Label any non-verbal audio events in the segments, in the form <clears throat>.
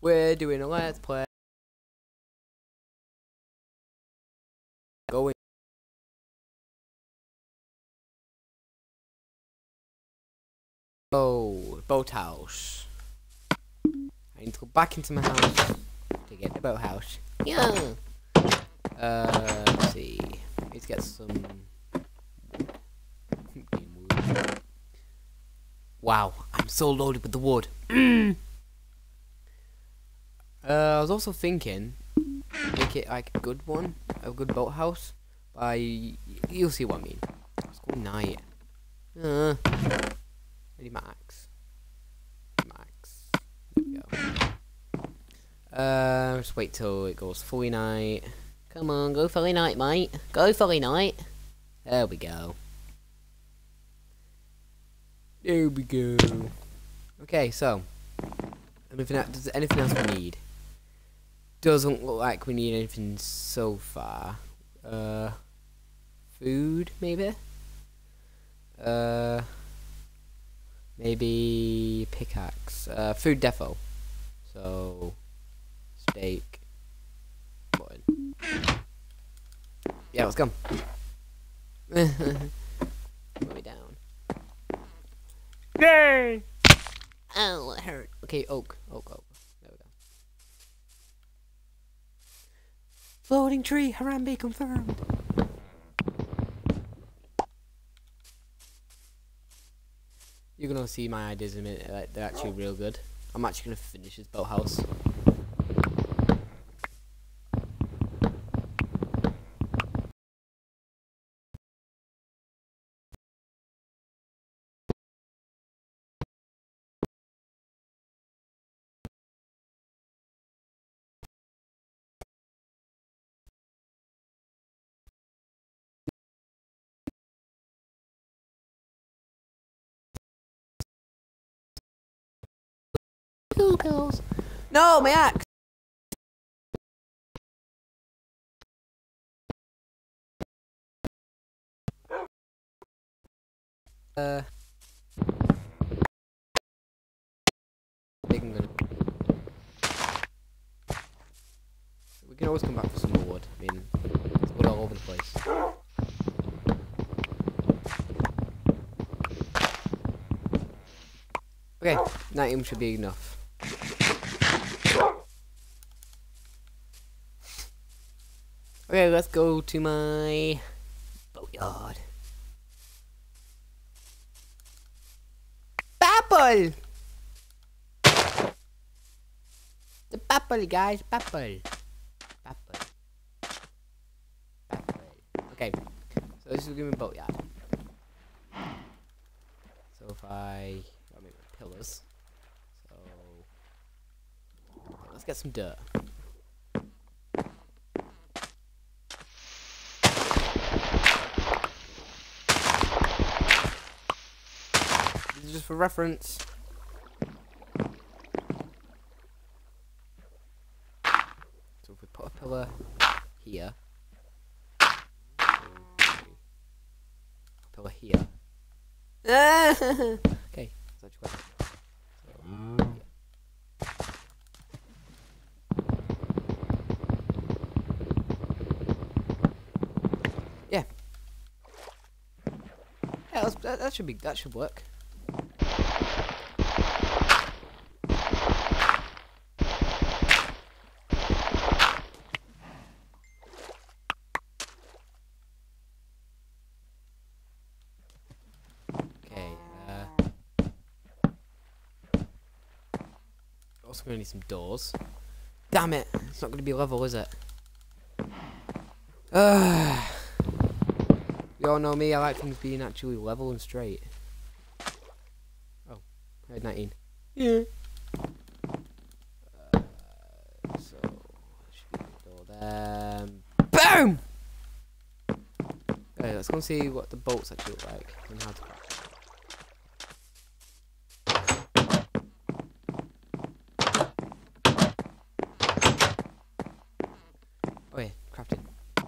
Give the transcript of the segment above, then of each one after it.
We're doing a let's play. Going. Oh, boathouse. I need to go back into my house to get the boathouse. Yeah. Uh, let's see. Let's get some. Wow, I'm so loaded with the wood. Mm. <clears throat> Uh, I was also thinking, make it like a good one, a good boathouse. By you'll see what I mean. Let's go night. Uh, ready max. Max. There we go. Uh, just wait till it goes fully night. Come on, go fully night, mate. Go fully night. There we go. There we go. Okay, so anything does anything else we need? Doesn't look like we need anything so far. Uh, food maybe. Uh, maybe pickaxe. Uh, food defo. So steak. Mutton. Yeah, let's go. <laughs> Put me down. Yay! Oh, it hurt. Okay, oak, oak, oak. There we go. Floating tree, Harambe confirmed. You're gonna see my ideas in a minute. They're actually real good. I'm actually gonna finish this boathouse. Cool pills. No, my axe. Uh. I think I'm gonna. We can always come back for some more wood. I mean, it's wood all over the place. Okay, 19 should be enough. Okay, let's go to my boatyard. Apple! The apple, guys, apple. Apple. Apple. Okay, so this is gonna be boatyard. So if I, make my pillars. So let's get some dirt. Just for reference. So if we put a pillar here, pillar here. <laughs> okay, such a question. So, yeah. Yeah, that should be that should work. Okay, uh. Also gonna need some doors. Damn it! It's not gonna be level, is it? Ugh. You all know me, I like things being actually level and straight. Oh, I had 19. Yeah. Uh, so, should door there. BOOM! Okay, let's go and see what the bolts actually look like and how to craft them. Oh yeah, crafting.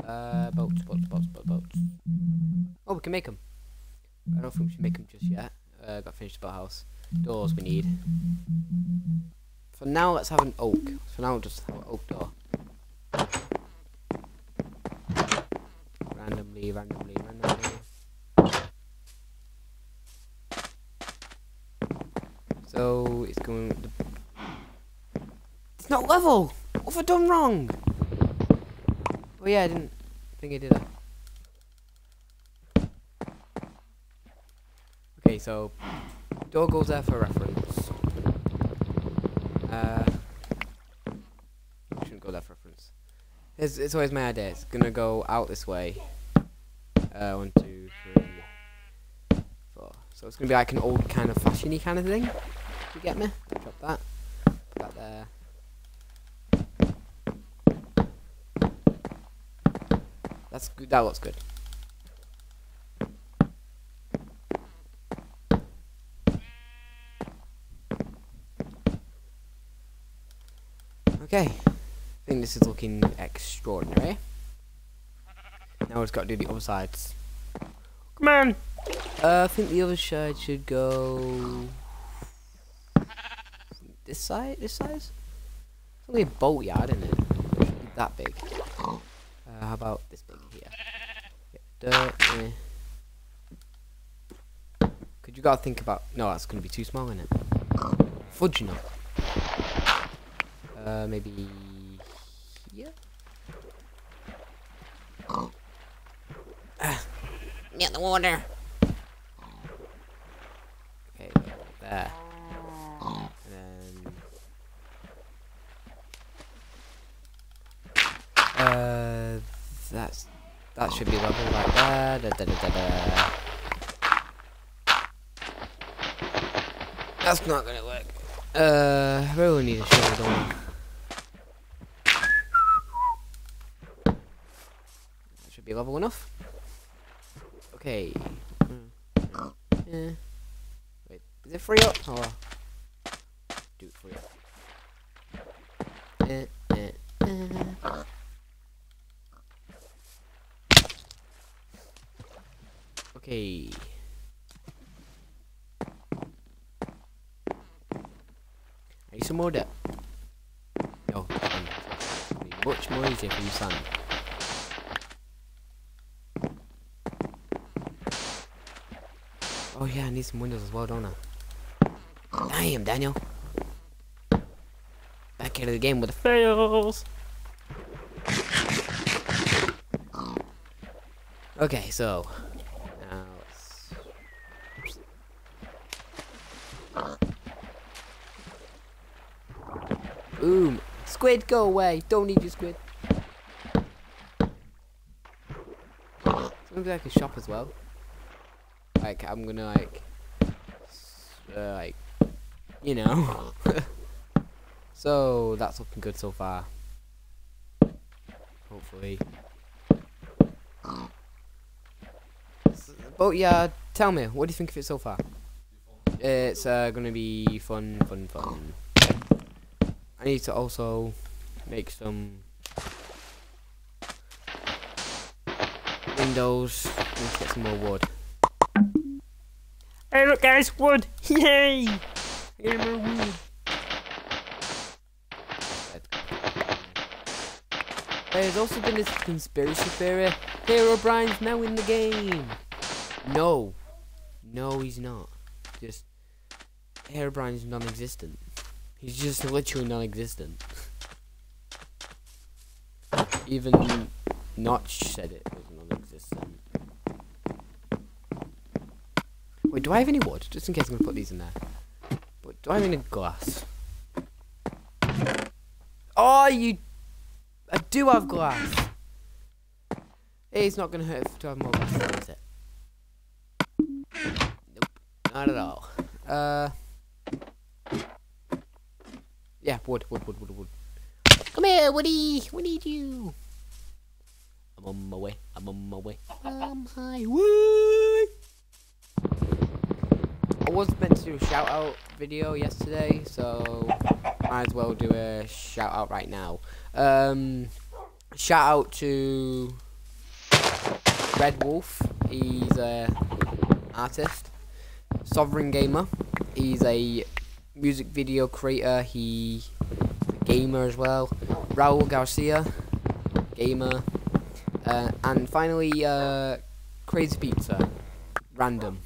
Uh, bolts, bolts, bolts, bolts, bolts. Oh, we can make them. I don't think we should make them just yet. Uh, got finished finish the boathouse. Doors we need. For now, let's have an oak. For now, we'll just have an oak door. Randomly, randomly, randomly. So it's going. It's not level. What have I done wrong? Oh yeah, I didn't think I did that. So door goes there for reference. Uh, shouldn't go there for reference. It's, it's always my idea. It's gonna go out this way. Uh, one, two, three, four. So it's gonna be like an old kind of fashiony kind of thing. You get me? Drop that. Put that there. That's good. That looks good. Okay. I think this is looking extraordinary. Now we've got to do the other sides. Come on! Uh, I think the other side should go... This side? This size? It's only a boat yard, isn't it? It that big. Uh, how about this big here? Dirt, eh. Could you gotta think about... No, that's gonna be too small, isn't it? Fudge nut. Uh, maybe here. Ah, Get the water. okay, there. And then. Uh, that's that should be level like that. Da, da, da, da, da. That's not gonna work. Uh, I really need a shovel, don't I? That should be level enough. Okay. Mm. Eh. Wait, is it free up? Or do it free up. Eh, eh, eh. Okay. Are you some more depth? No. It'll be much more easier from sand. Oh, yeah, I need some windows as well, don't I? Damn, Daniel. Back into the game with the fails. Okay, so now Boom! Squid, go away! Don't need you, squid. It's gonna be like a shop as well. Like I'm gonna like, uh, like, you know. <laughs> so that's looking good so far. Hopefully. But yeah, tell me, what do you think of it so far? It's uh, gonna be fun, fun, fun. I need to also make some windows. Need get some more wood. Hey, look, guys, wood! Yay! More wood. There's also been this conspiracy theory. Herobrine's now in the game. No, no, he's not. Just Herobrine's non-existent. He's just literally non-existent. <laughs> Even Notch said it was non-existent. Wait, do I have any wood? Just in case I'm gonna put these in there. But do I have any glass? Oh, you! I do have glass. It's not gonna hurt to have more glass, is it? Nope, not at all. Uh, yeah, wood, wood, wood, wood, wood. Come here, Woody. We need you. I'm on my way. I'm on my way. I'm highway. I was meant to do a shout out video yesterday, so might as well do a shout out right now. Um, shout out to Red Wolf. He's a artist. Sovereign Gamer. He's a music video creator. He gamer as well. Raul Garcia, gamer, uh, and finally uh, Crazy Pizza, random.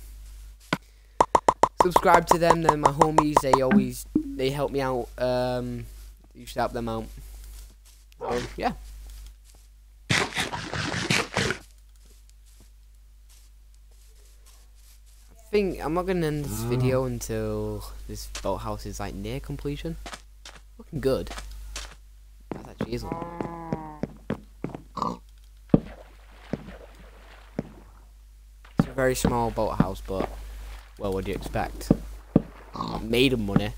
Subscribe to them. They're my homies. They always they help me out. Um, you should help them out. So yeah. I think I'm not gonna end this video until this boathouse is like near completion. Looking good. That's actually is a very small boathouse, but well, what do you expect? Ah, Made of money.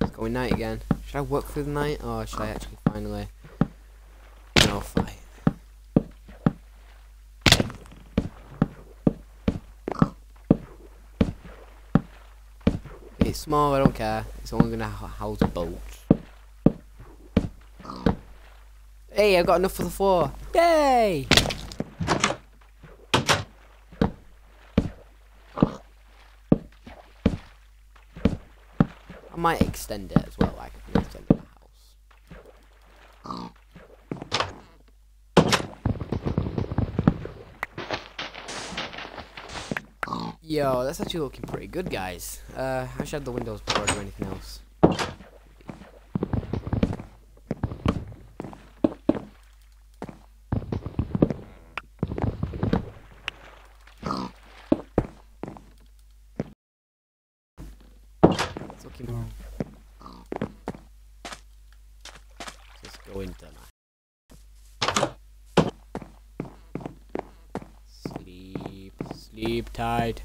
It's going night again. Should I work through the night, or should I actually finally? No fight. It's small, I don't care. It's only gonna house boats. Hey, I've got enough for the floor. Yay! I might extend it as well, like I can extend the house. Yo, that's actually looking pretty good, guys. Uh, I should have the windows blurred or anything else. It's looking. Let's go into my. Sleep, sleep tight.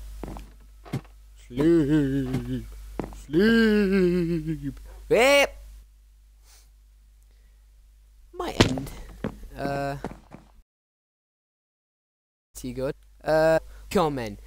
Sleep, sleep. Whip. Might end. Uh. See good. Uh, comment.